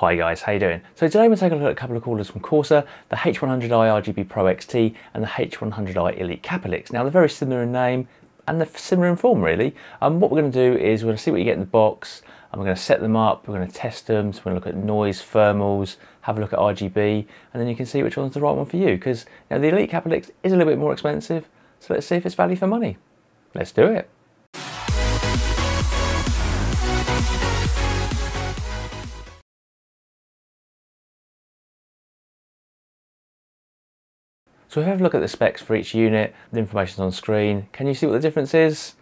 Hi guys, how you doing? So today we're taking a look at a couple of coolers from Corsair, the H100i RGB Pro XT and the H100i Elite Capellix. Now they're very similar in name and they're similar in form really. Um, what we're going to do is we're going to see what you get in the box and we're going to set them up, we're going to test them, so we're going to look at noise, thermals, have a look at RGB and then you can see which one's the right one for you because you know, the Elite Capellix is a little bit more expensive so let's see if it's value for money. Let's do it. So if we have a look at the specs for each unit, the information's on screen. Can you see what the difference is?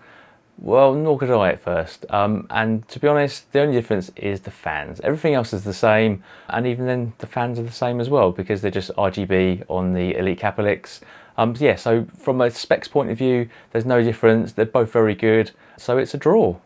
Well, nor could I at first. Um, and to be honest, the only difference is the fans. Everything else is the same, and even then the fans are the same as well because they're just RGB on the Elite Capellix. Um, yeah, so from a specs point of view, there's no difference. They're both very good, so it's a draw.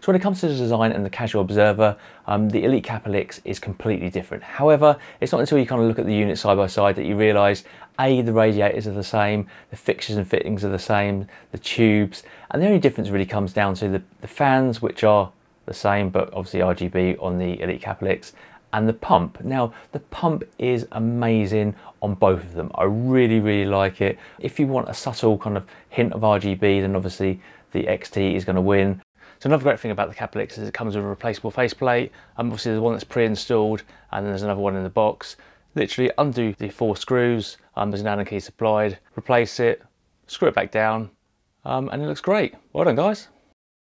So when it comes to the design and the casual observer, um, the Elite Capellix is completely different. However, it's not until you kind of look at the unit side by side that you realise A, the radiators are the same, the fixtures and fittings are the same, the tubes, and the only difference really comes down to the, the fans, which are the same, but obviously RGB on the Elite Capellix, and the pump. Now, the pump is amazing on both of them. I really, really like it. If you want a subtle kind of hint of RGB, then obviously the XT is going to win. So another great thing about the Capellix is it comes with a replaceable faceplate. Um, obviously the one that's pre-installed and then there's another one in the box. Literally undo the four screws, um, there's an Allen key supplied, replace it, screw it back down, um, and it looks great. Well done guys.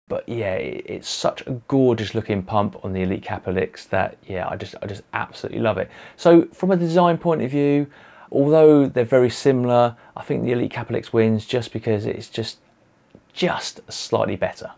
But yeah, it's such a gorgeous looking pump on the Elite Capellix that yeah, I just I just absolutely love it. So from a design point of view, although they're very similar, I think the Elite Capellix wins just because it's just just slightly better.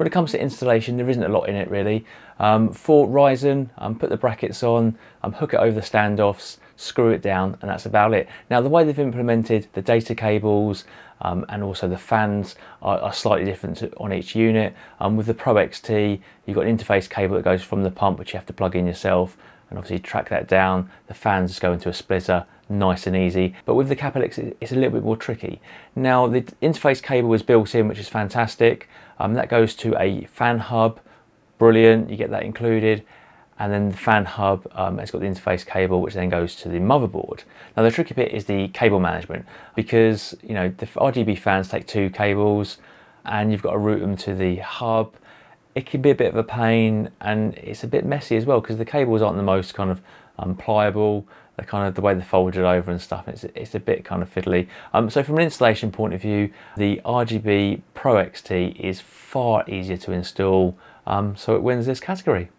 When it comes to installation, there isn't a lot in it really. Um, for Ryzen, um, put the brackets on, um, hook it over the standoffs, screw it down, and that's about it. Now the way they've implemented the data cables um, and also the fans are, are slightly different on each unit. Um, with the Pro XT, you've got an interface cable that goes from the pump, which you have to plug in yourself, and obviously track that down. The fans go into a splitter, nice and easy. But with the Capellix, it's a little bit more tricky. Now the interface cable is built in, which is fantastic. Um, that goes to a fan hub, brilliant, you get that included. And then the fan hub um, has got the interface cable, which then goes to the motherboard. Now the tricky bit is the cable management because you know the RGB fans take two cables, and you've got to route them to the hub. It can be a bit of a pain, and it's a bit messy as well because the cables aren't the most kind of um, pliable the kind of the way they folded over and stuff. It's, it's a bit kind of fiddly. Um, so from an installation point of view, the RGB Pro XT is far easier to install, um, so it wins this category.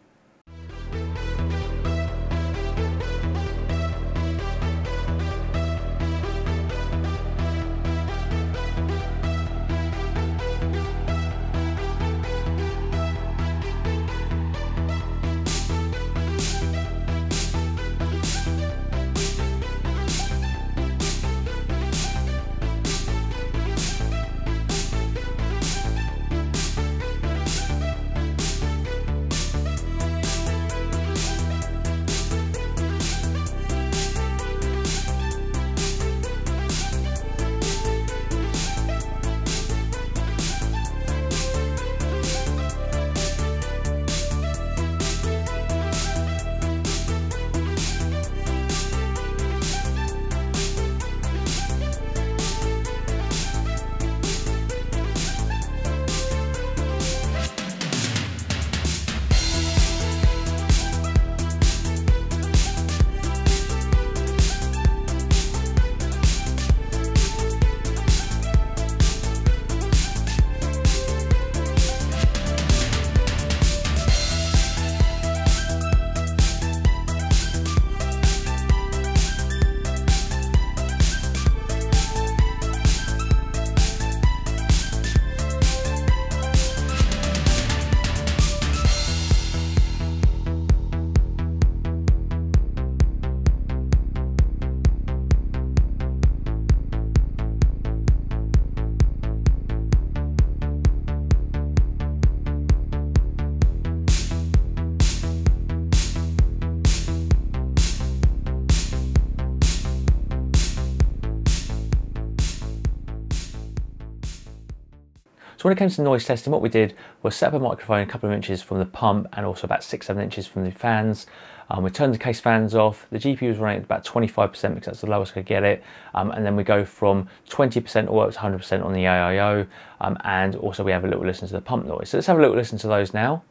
So when it comes to noise testing, what we did was set up a microphone a couple of inches from the pump and also about six, seven inches from the fans. Um, we turned the case fans off. The GPU was running at about 25% because that's the lowest I could get it. Um, and then we go from 20% all up to 100% on the AIO. Um, and also we have a little listen to the pump noise. So let's have a little listen to those now.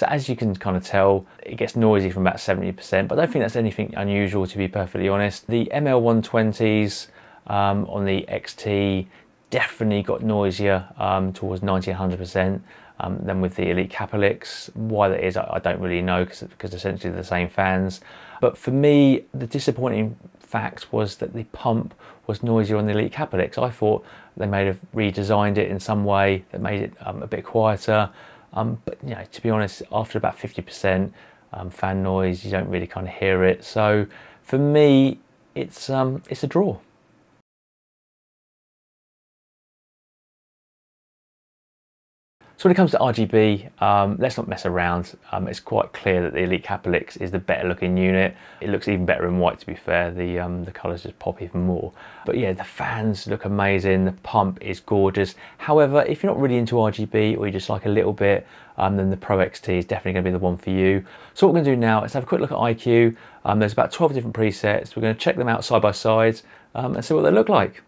So as you can kind of tell, it gets noisy from about 70%, but I don't think that's anything unusual to be perfectly honest. The ML120s um, on the XT definitely got noisier um, towards 90 100% um, than with the Elite Capellix. Why that is, I, I don't really know because essentially they're the same fans. But for me, the disappointing fact was that the pump was noisier on the Elite Capellix. I thought they may have redesigned it in some way that made it um, a bit quieter. Um, but you know, to be honest, after about 50% um, fan noise, you don't really kind of hear it. So for me, it's um, it's a draw. So when it comes to RGB, um, let's not mess around. Um, it's quite clear that the Elite Capellix is the better looking unit. It looks even better in white to be fair. The, um, the colours just pop even more. But yeah, the fans look amazing. The pump is gorgeous. However, if you're not really into RGB or you just like a little bit, um, then the Pro XT is definitely going to be the one for you. So what we're going to do now is have a quick look at iCUE. Um, there's about 12 different presets. We're going to check them out side by side um, and see what they look like.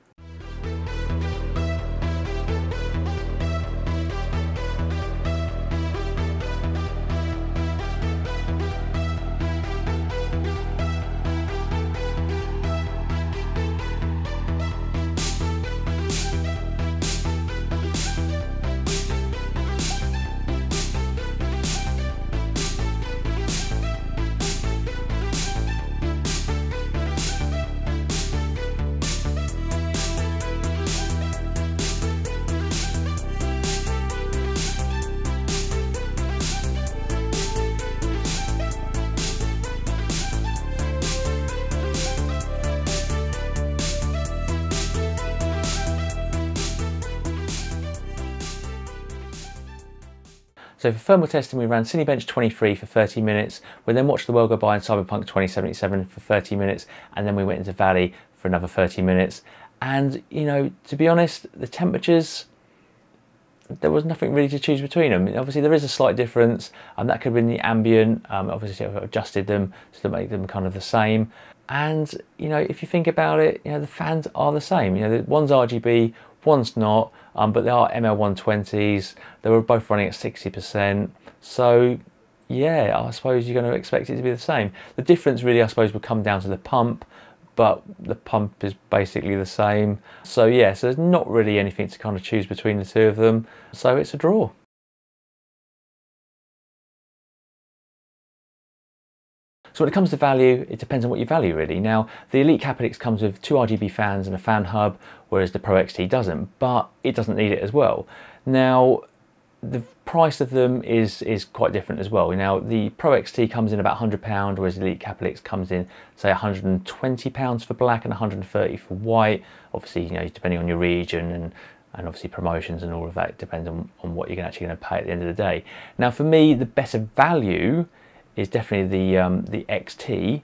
So for thermal testing, we ran Cinebench 23 for 30 minutes. We then watched the world go by in Cyberpunk 2077 for 30 minutes, and then we went into Valley for another 30 minutes. And, you know, to be honest, the temperatures, there was nothing really to choose between them. Obviously, there is a slight difference, and that could have been the ambient. Um, obviously, I've adjusted them to make them kind of the same. And, you know, if you think about it, you know, the fans are the same. You know, the one's RGB, one's not, um, but they are ML120s. They were both running at 60%. So yeah, I suppose you're going to expect it to be the same. The difference really, I suppose, would come down to the pump, but the pump is basically the same. So yeah, so there's not really anything to kind of choose between the two of them. So it's a draw. So when it comes to value, it depends on what you value really. Now, the Elite Capellix comes with two RGB fans and a fan hub, whereas the Pro XT doesn't, but it doesn't need it as well. Now, the price of them is is quite different as well. Now, the Pro XT comes in about £100, whereas Elite Capellix comes in, say, £120 for black and 130 for white. Obviously, you know, depending on your region and and obviously promotions and all of that depends on, on what you're actually going to pay at the end of the day. Now for me, the better value is definitely the um, the XT,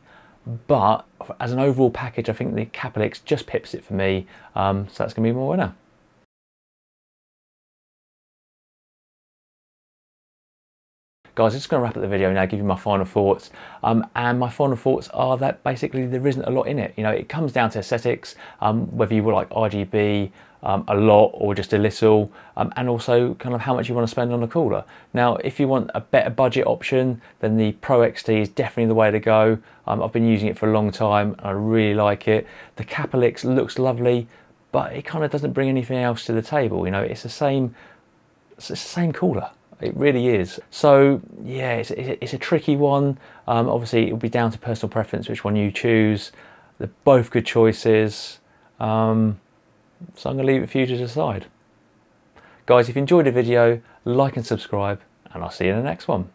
but as an overall package, I think the Capellix just pips it for me. Um, so that's going to be my winner. Guys, I'm just going to wrap up the video now, give you my final thoughts. Um, and my final thoughts are that basically there isn't a lot in it. You know, it comes down to aesthetics, um, whether you were like RGB um, a lot or just a little, um, and also kind of how much you want to spend on a cooler. Now, if you want a better budget option, then the Pro XT is definitely the way to go. Um, I've been using it for a long time and I really like it. The Capellix looks lovely, but it kind of doesn't bring anything else to the table. You know, it's the same, it's the same cooler. It really is. So yeah, it's, it's a tricky one. Um, obviously, it'll be down to personal preference which one you choose. They're both good choices. Um, so I'm going to leave it for you to decide. Guys, if you enjoyed the video, like and subscribe, and I'll see you in the next one.